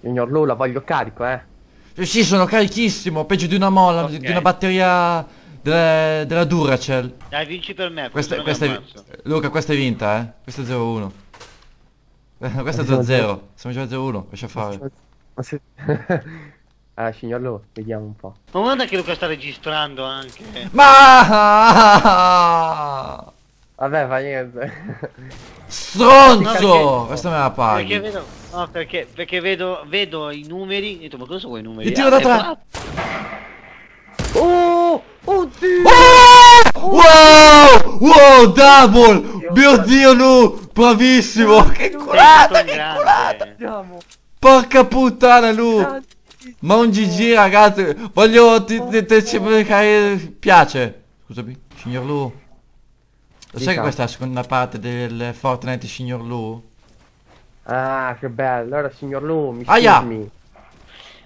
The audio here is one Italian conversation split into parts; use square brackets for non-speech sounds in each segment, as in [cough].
Signor Lu, la voglio carico, eh. Eh sì, sono carichissimo, peggio di una molla, Ok. di una batteria della, della Duracell. Dai, vinci per me. Questa, questa è... Luca, questa è vinta, eh. Questa è 0-1. Eh, Questa è Siamo 2-0. Siamo già a 0-1, lascia fare. Ma se... eh, [laughs] signor Lu, vediamo un po'. Ma guarda che Luca sta registrando anche. Ma... Vabbè, fa niente. Stronzo! Questa me la Perché paghi. vedo, no, perché, perché vedo, vedo i numeri. E detto, ma cosa sono i numeri? Ti tiro Ah, da tre. oh! Oddio! Ah! Wow! Wow, double! Mio dio, Lu! Bravissimo! Che stato che! Andiamo! Porca puttana, Lu! Ma un GG, ragazzi! Voglio ti, ti, ti, ti- piace! Scusami, signor Lu. Lo sai che Dica. questa è la seconda parte del Fortnite signor Lu? Ah, che bello. Allora, signor Lu, mi Aia! scusami.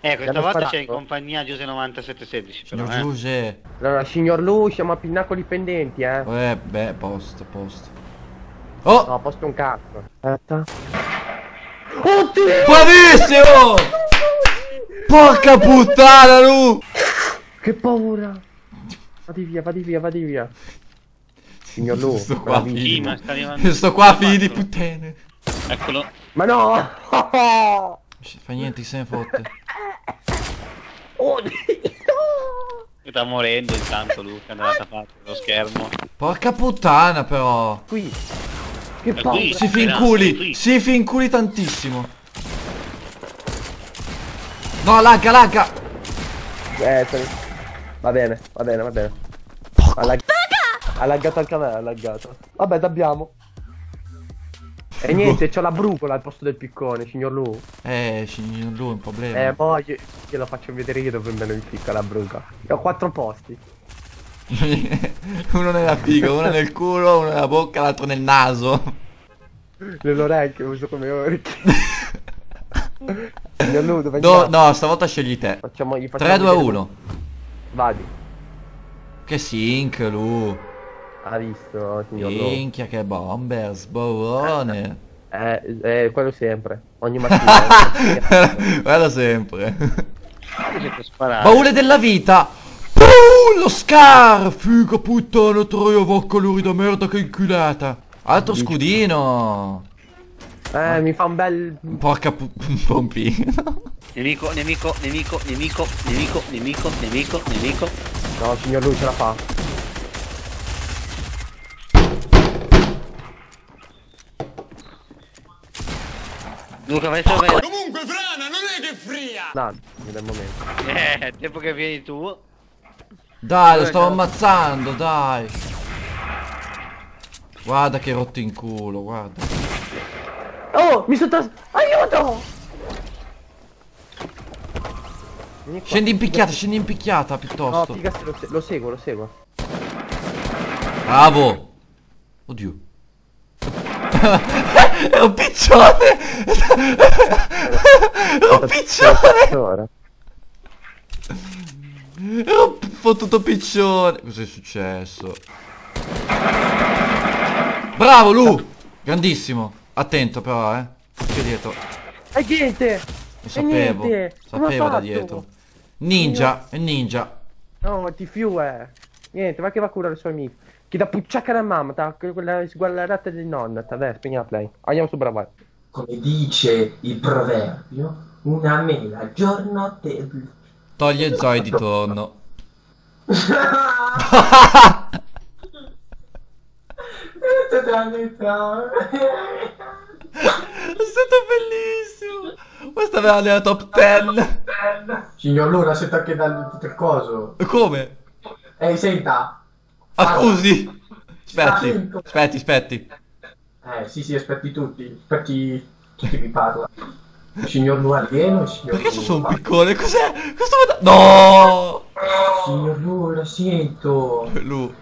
Eh, questa Abbiamo volta c'è in sparato? compagnia Giuse 9716 però, Signor eh. Giuse. Allora, signor Lu, siamo a Pinnacoli Pendenti, eh. Eh, beh, posto, posto. Oh! No, posto un cazzo. Aspetta. Oddio! Bravissimo! Porca puttana, Lu! Che paura! Vadi via, vadi via, vadi via. Signor Lu, Sto qua, ma arrivando. [laughs] Sto qua, figli di puttane. Eccolo. Ma no! Fa niente, se ne fotte. [laughs] Oddio! Sta morendo intanto Luca dall'altra parte dello schermo. Porca puttana, però. Qui. Che qui. paura! Si finculi, si finculi tantissimo. No, lagga, lagga. Eh, va bene, va bene, va bene. Ha, lag- ha laggato anche a me, ha laggato. Vabbè, dobbiamo. E niente, c'ho la brucola al posto del piccone, signor Lu. Eh, signor Lu, è un problema. Eh, poi io- glielo faccio vedere io dove me ne ficca la bruca. Ho quattro posti. [laughs] uno nella figa, uno nel culo, uno nella bocca, l'altro nel naso. Nelle orecchie, uso come orecchie. [laughs] signor Lu, dove No, andiamo? no, stavolta scegli te. Facciamo, facciamo 3, 2, vedere 1. Vadi. Che sync, Lu. Ha visto, signor. Minchia, che bomber, sborone. [laughs] Eh, eh, quello sempre. Ogni [laughs] mattina. Guarda sempre. Baule della vita. Puh, lo scar. Figa puttana, troia, vocca lurida merda, che inculata. Altro scudino. eh, mi fa un bel... Porca pu... [laughs] pompino. Nemico, nemico, nemico, nemico, nemico, nemico, nemico, nemico. No, signor Lu ce la fa. Luca, vai a vedere. Comunque, Frana, non è che fria! No, nel momento. Eh, tempo che vieni tu. Dai, lo stavo ammazzando, dai. Guarda che rotto in culo, guarda. Oh, mi sono tras... Aiuto! Scendi in picchiata, scendi in picchiata No, piuttosto. figa, se lo, se- lo seguo, lo seguo. Bravo. Oddio. È un piccione! È un piccione! È un fottuto piccione! Cos'è successo? Bravo Lu! Grandissimo! Attento però, eh. Occhio dietro. E niente! Lo sapevo. niente, Sapevo da dietro. Ninja, è ninja. No, ti fiu è. Niente, va che va a curare il suo amico. Che da pucciacca la mamma, ta, quella sguardarata di nonna. ta, Dai, spegni la play. Andiamo su brava. come dice il proverbio, una mela al giorno te... Toglie Zoe di torno. [laughs] È stato bellissimo! Questa aveva nella top 10. Signor Luna, sento anche dal del coso. Come? Ehi, senta. Ah, scusi! Aspetti, aspetti, aspetti. Eh, sì, sì, aspetti tutti. Aspetti tutti mi parla. Il signor Lu alieno, il signor Perché sono un piccone? Cos'è? Questo vada- No! Signor Lu, lo sento. Lu.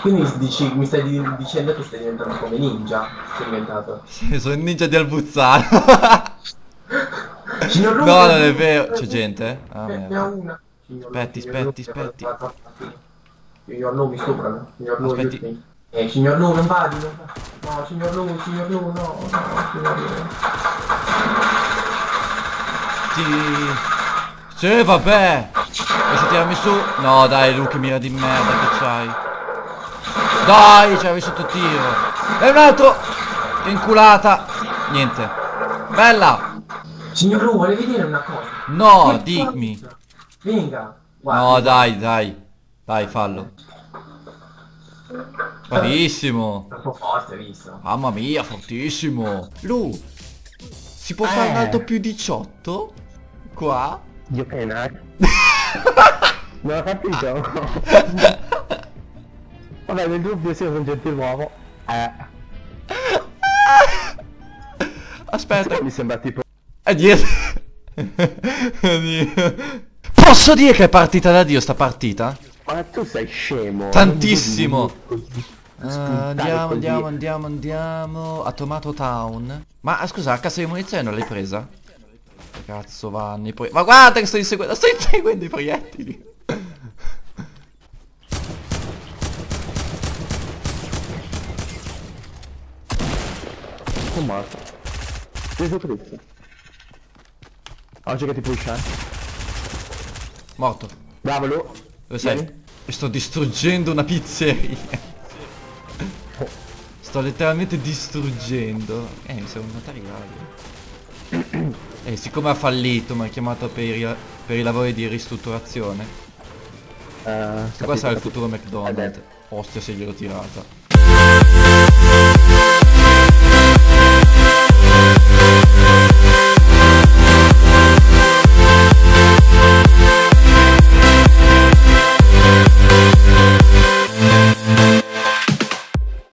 Quindi dici, mi stai di- dicendo che stai diventando come ninja? Sei diventato. Sì, sono il ninja di Albuzzano. [laughs] Signor Lu, No, non è vero. C'è gente? eh? Ah, Ne ho una. Aspetti, aspetti, aspetti. Signor Lu, mi stuprano. Signor Lu, aiutami. Eh, signor Lu, non vadi, non vadi. No, signor Lu, signor Lu, no, no, signor Lu. tutti. Sì, vabbè. Vuoi tirarmi su? No, dai, Lu, che mira di merda che c'hai. Dai, c'avevi sotto tiro. E un altro. Che inculata. Niente. Bella. Signor Lu, volevi dire una cosa? No, dimmi. Venga. Guarda. No, dai, dai. Dai, fallo. Bravissimo. Troppo forte, visto? Mamma mia, fortissimo. Lu, si può fare un Eh. alto più 18? Qua? Dio che nac. [laughs] Non ho capito. Vabbè, nel dubbio sia un gentiluomo. Eh. Aspetta. Mi sembra tipo... È dietro. Oddio. Posso dire che è partita da Dio sta partita? Ma tu sei scemo. Tantissimo. Spuntare andiamo, così. andiamo, andiamo, andiamo. A Tomato Town. Ma ah, scusa, la cassa di munizioni non l'hai presa? Cazzo vanno i proiettili. Ma guarda che sto inseguendo. Sto inseguendo i proiettili. Sono morto. Preso preso. Oggi che ti pusha. Morto. Bravo Lu. Dove sei? Vieni. Sto distruggendo una pizzeria. Sto letteralmente distruggendo. Eh, mi serve un materiale. E siccome ha fallito, mi ha chiamato per i, per i lavori di ristrutturazione. Eh, Questo qua sarà il capito, futuro capito. McDonald's. Eh Ostia se gliel'ho tirata.